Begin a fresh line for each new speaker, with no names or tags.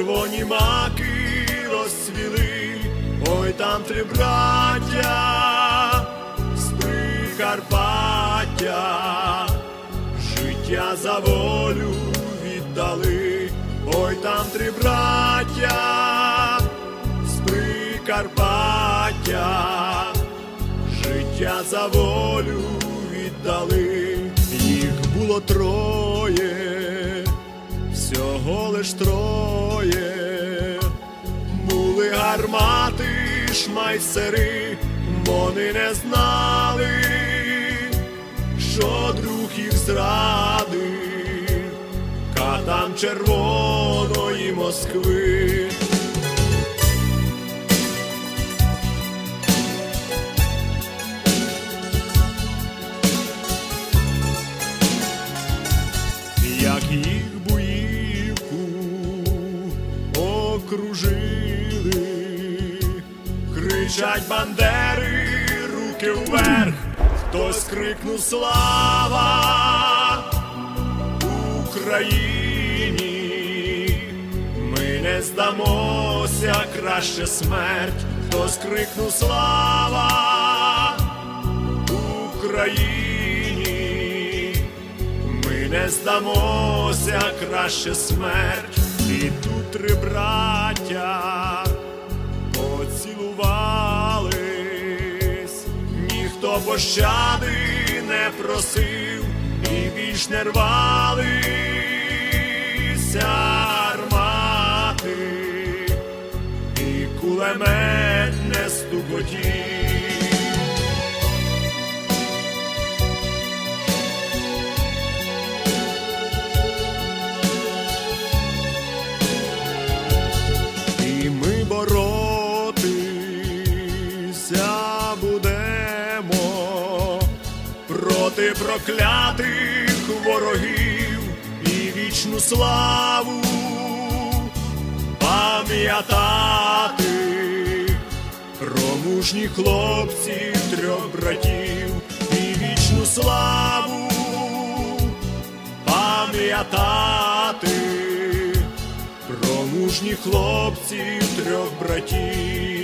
червоні маки розцвіли, ой там три браття з Прикарпаття, життя за волю віддали, ой там три браття з Прикарпаття, життя за волю віддали, їх було троє, лиш троє, були гармати, шмайсери, вони не знали, що друг їх зрадив, катам червоної Москви. як окружили, кричать бандери, руки вверх, хтось крикнув слава Україні, ми не здамося, краще смерть, хтось крикнув слава Україні, не здамося, краще смерть, тут три браття поцілувались, ніхто пощади не просив і більш не рвалися армати, і кулемет не стукотів. Проклятих ворогів і вічну славу пам'ятати про мужніх хлопців трьох братів і вічну славу пам'ятати про мужніх хлопців трьох братів.